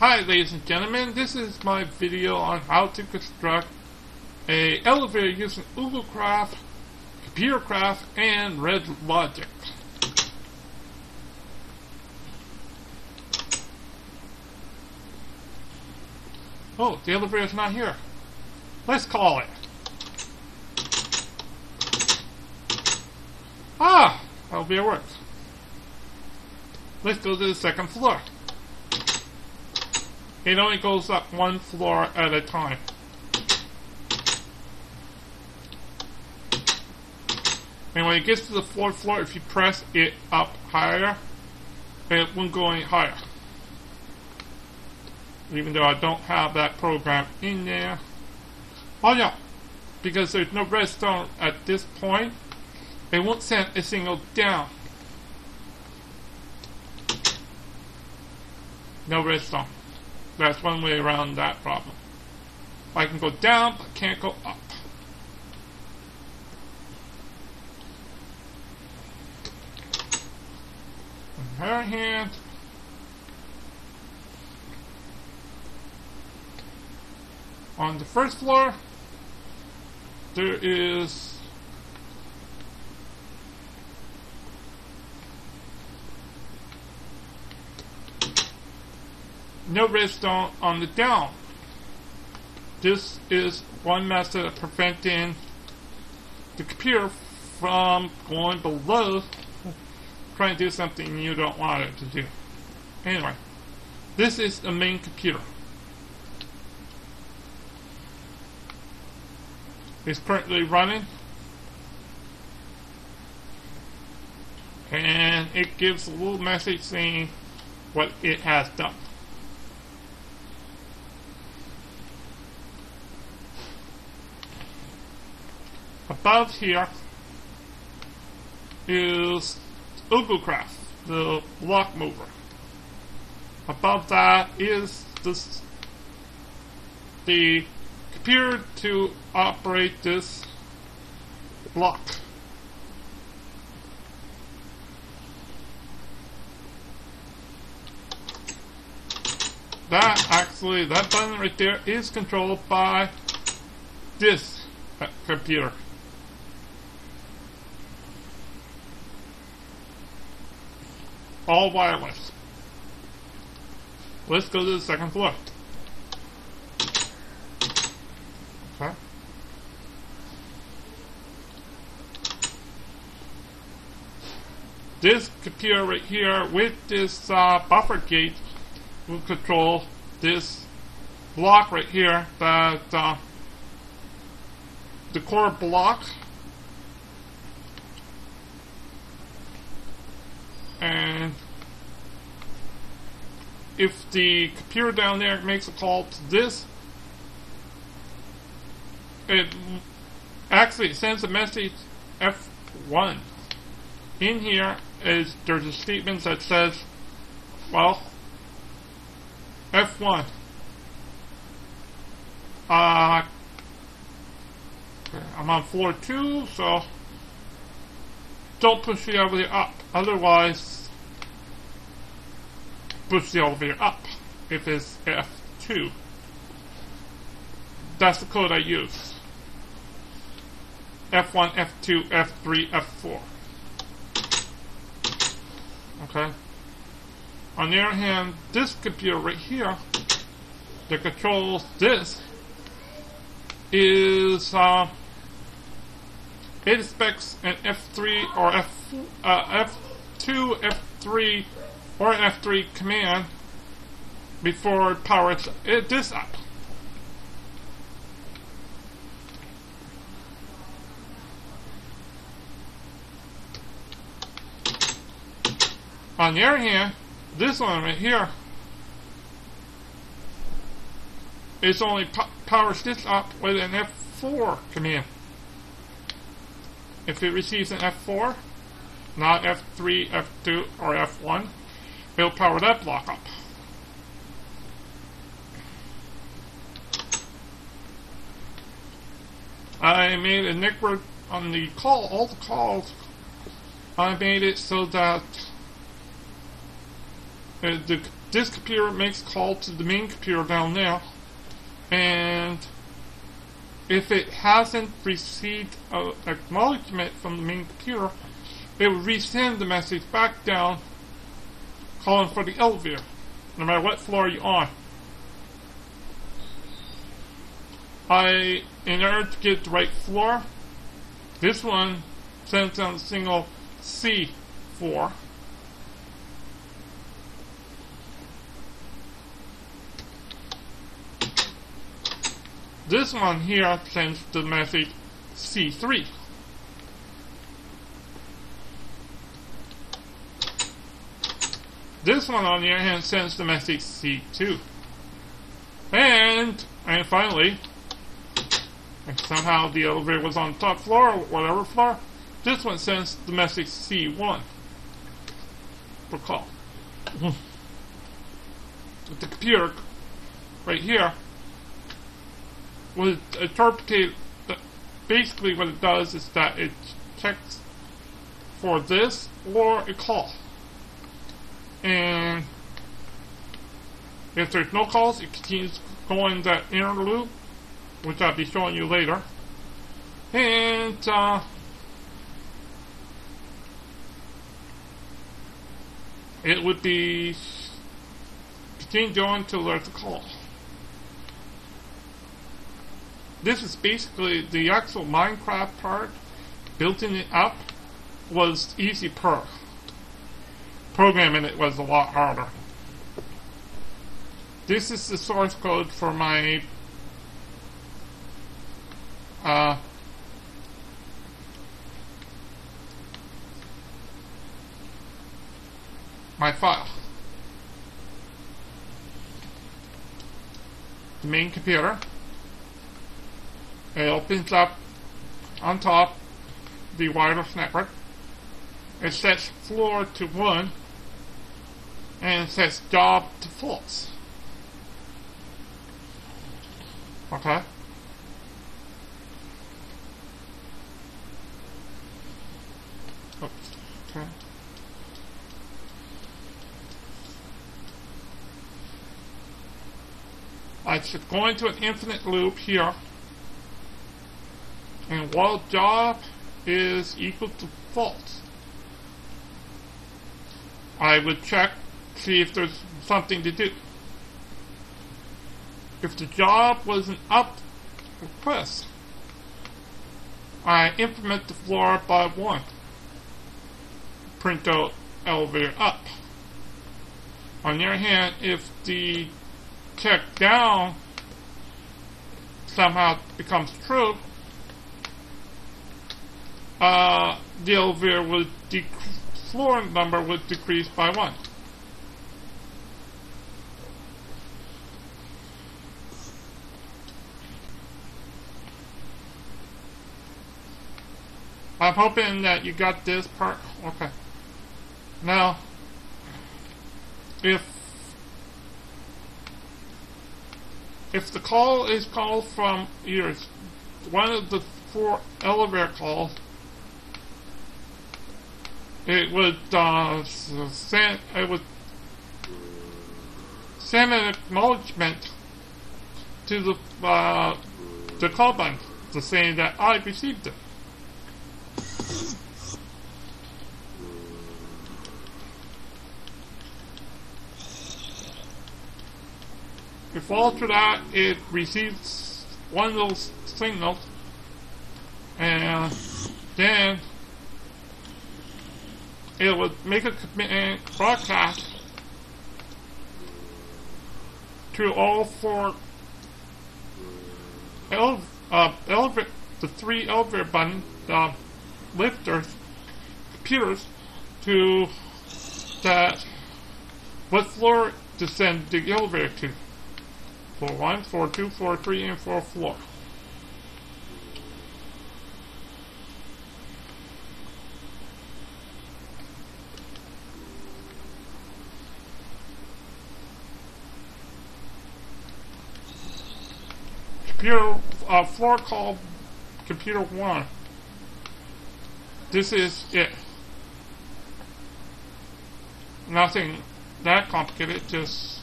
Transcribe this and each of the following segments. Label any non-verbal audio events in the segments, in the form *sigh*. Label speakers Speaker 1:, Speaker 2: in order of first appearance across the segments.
Speaker 1: Hi ladies and gentlemen, this is my video on how to construct a elevator using UgoCraft, ComputerCraft, and Red Logic. Oh, the elevator's not here. Let's call it. Ah! Elevator works. Let's go to the second floor. It only goes up one floor at a time. And when it gets to the fourth floor, if you press it up higher, it won't go any higher. Even though I don't have that program in there. Oh yeah, because there's no redstone at this point, it won't send a signal down. No redstone. That's one way around that problem. I can go down, but can't go up. On the other hand, on the first floor, there is no redstone on the down. This is one method of preventing the computer from going below trying to do something you don't want it to do. Anyway, this is the main computer. It's currently running. And it gives a little message saying what it has done. Above here is UgoCraft, the block mover. Above that is this, the computer to operate this block. That actually, that button right there is controlled by this uh, computer. All wireless. Let's go to the second floor. Okay. This computer right here with this uh, buffer gate will control this block right here that uh, the core block and if the computer down there makes a call to this, it actually sends a message F1. In here is there's a statement that says, well, F1. Uh, I'm on floor two, so don't push the up. Otherwise, push the elevator up if it's F2. That's the code I use. F1, F2, F3, F4. Okay? On the other hand, this computer right here that controls this is uh, it expects an F3 or F uh, F2, F3, or F3 command before it powers it, eh, this up. On the other hand, this one right here, is only powers this up with an F4 command. If it receives an F4, not F3, F2, or F1, it'll power that block up. I made a network on the call, all the calls, I made it so that uh, the this computer makes call to the main computer down there, and if it hasn't received an acknowledgement from the main computer, it will resend the message back down calling for the elevator, no matter what floor you're on. I, in order to get the right floor, this one sends down a single C4. This one here sends the message C3. This one on the other hand sends the message C2. And, and finally, somehow the elevator was on top floor or whatever floor, this one sends *laughs* the message C1 for call. the computer right here will interpret basically what it does is that it checks for this or a call. And if there's no calls, it continues going that inner loop, which I'll be showing you later. And uh, it would be continue going until there's a call. This is basically the actual Minecraft part. Building it up was easy per programming it was a lot harder. This is the source code for my uh, my file. The main computer. It opens up on top the wireless network. It sets floor to 1 and it sets job to false. Okay. Okay. I should go into an infinite loop here. And while job is equal to false, I would check, see if there's something to do. If the job was an up request, I implement the floor by one. Print out elevator up. On the other hand, if the check down somehow becomes true, uh, the elevator would decrease floor number would decrease by one. I'm hoping that you got this part. Okay. Now, if if the call is called from either one of the four elevator calls it would uh, send it would send an acknowledgement to the uh, the to say that I received it. If after that it receives one of those signals and then it would make a commitment broadcast to all four ele uh, elevator, the three elevator button uh, lifters, computers, to that what floor to send the elevator to. Floor one, floor two, floor three, and floor four. Computer uh, floor called computer one. This is it. Nothing that complicated. Just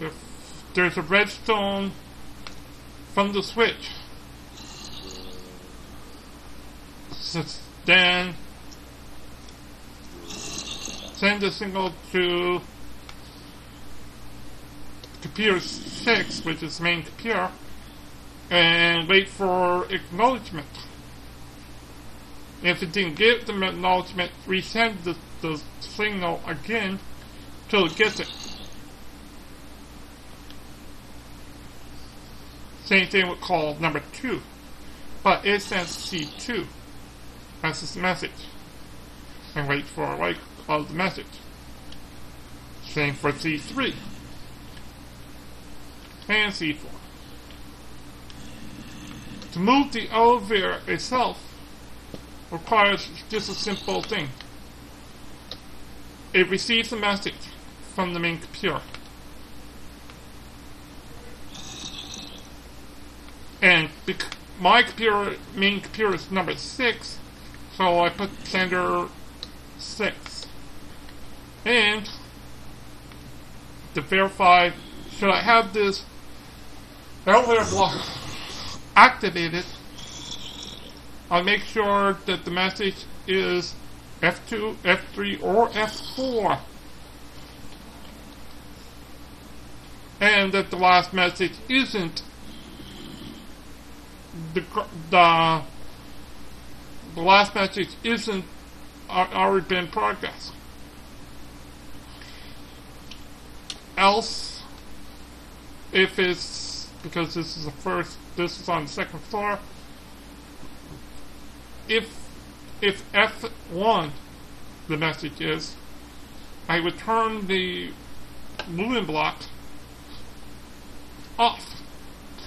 Speaker 1: if there's a redstone from the switch, so then send the signal to computer 6, which is main computer, and wait for acknowledgement. If it didn't get the acknowledgement, resend the, the signal again till it gets it. Same thing with call number 2. But it sends C2 as its message. And wait for a like of the message. Same for C3 and C4. To move the elevator itself requires just a simple thing. It receives a message from the main computer. And my computer, main computer is number 6, so I put sender 6. And to verify, should I have this elevator block activated, I'll make sure that the message is F2, F3, or F4. And that the last message isn't the, the, the last message isn't already been progressed. Else, if it's because this is the first, this is on the second floor, if if F1 the message is, I would turn the moving block off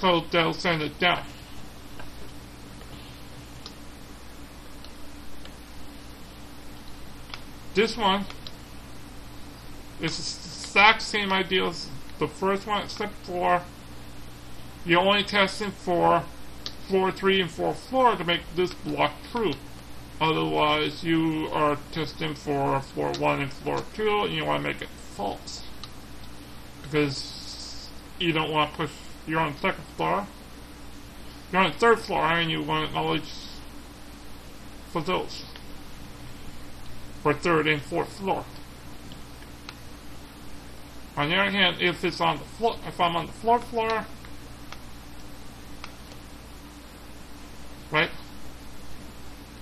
Speaker 1: so they'll send it down. This one is the exact same idea as the first one except for you're only testing for floor 3 and floor 4 floor to make this block true. Otherwise, you are testing for floor 1 and floor 2 and you want to make it false. Because you don't want to push, you're on second floor. You're on the third floor and you want knowledge for those. For third and fourth floor. On the other hand, if it's on the floor, if I'm on the floor floor, right?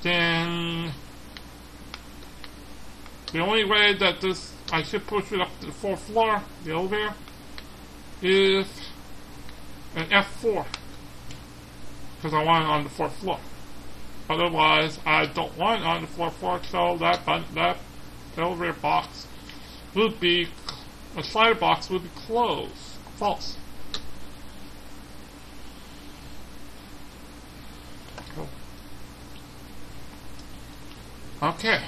Speaker 1: Then the only way that this I should push it up to the fourth floor, the elevator, is an F4 because I want it on the fourth floor. Otherwise, I don't want it on the fourth floor, so that that elevator box would be a slider box would be closed. False. Okay.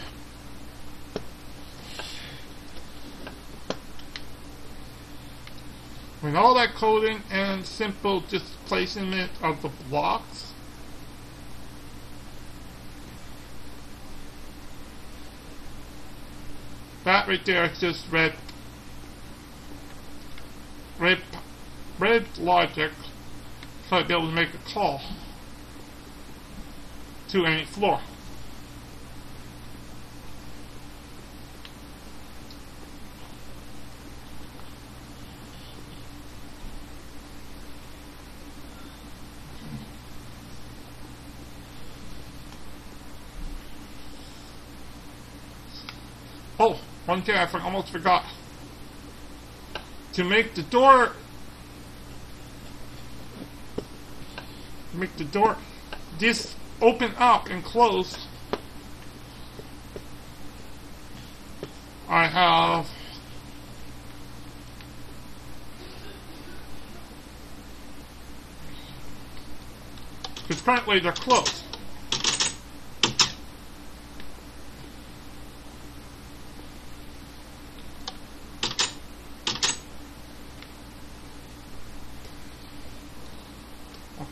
Speaker 1: With all that coding and simple displacement of the blocks, that right there is just red, red, red logic so I'd be able to make a call to any floor. Oh, one thing I almost forgot. To make the door make the door this open up and close I have because currently they're closed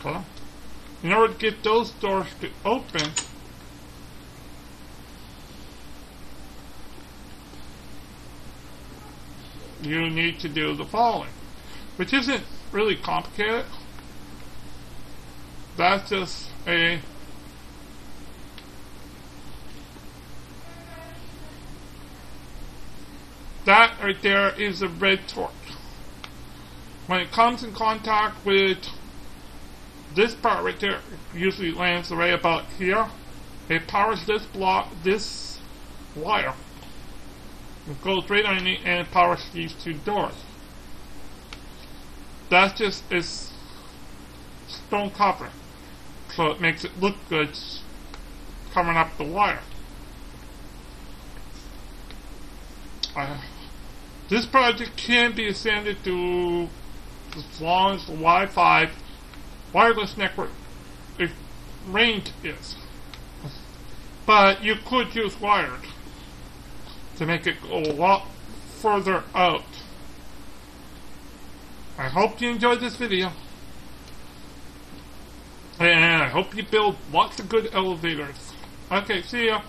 Speaker 1: In order to get those doors to open, you need to do the following, which isn't really complicated. That's just a that right there is a red torch. When it comes in contact with this part right there, usually lands right about here. It powers this block, this wire. It goes right underneath and powers these two doors. That's just is stone copper. So it makes it look good covering up the wire. Uh, this project can be extended to as long as the Wi-Fi wireless network if range is. But you could use wired to make it go a lot further out. I hope you enjoyed this video. And I hope you build lots of good elevators. Okay, see ya.